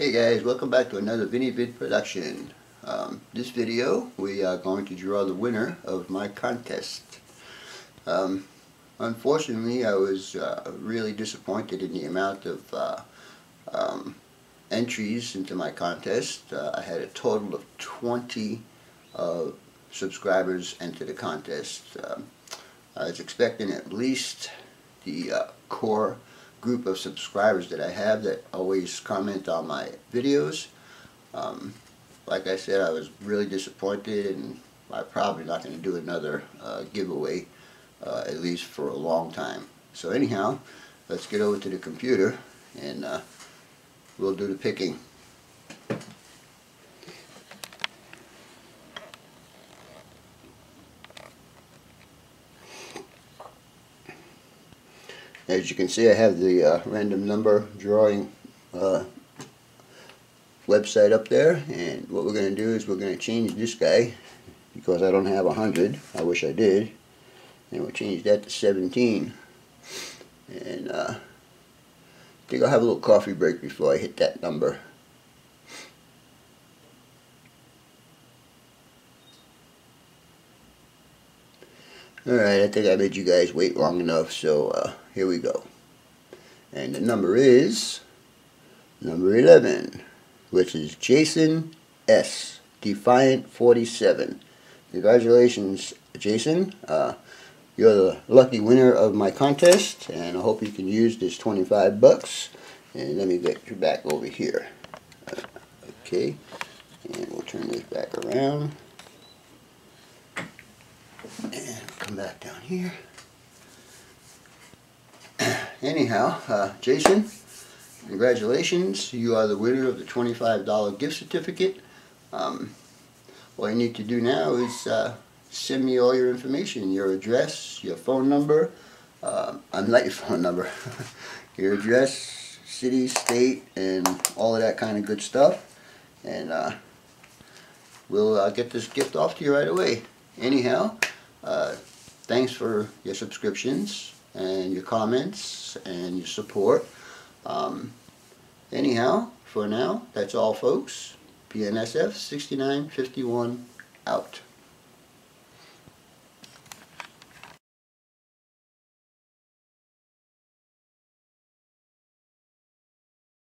Hey guys, welcome back to another VinnyVid production. Um, this video, we are going to draw the winner of my contest. Um, unfortunately, I was uh, really disappointed in the amount of uh, um, entries into my contest. Uh, I had a total of 20 uh, subscribers enter the contest. Um, I was expecting at least the uh, core group of subscribers that I have that always comment on my videos. Um, like I said, I was really disappointed and I'm probably not going to do another uh, giveaway uh, at least for a long time. So anyhow, let's get over to the computer and uh, we'll do the picking. As you can see, I have the uh, random number drawing uh, website up there. And what we're going to do is we're going to change this guy because I don't have 100. I wish I did. And we'll change that to 17. And uh, I think I'll have a little coffee break before I hit that number. Alright, I think I made you guys wait long enough, so uh, here we go. And the number is number 11, which is Jason S. Defiant 47. Congratulations, Jason. Uh, you're the lucky winner of my contest, and I hope you can use this 25 bucks. And let me get you back over here. Uh, okay, and we'll turn this back around back down here. Anyhow, uh, Jason, congratulations. You are the winner of the $25 gift certificate. Um, all you need to do now is uh, send me all your information, your address, your phone number. Uh, I'm not your phone number. your address, city, state, and all of that kind of good stuff. And uh, we'll uh, get this gift off to you right away. Anyhow, uh, thanks for your subscriptions and your comments and your support. Um, anyhow, for now, that's all folks. BNSF 6951 out.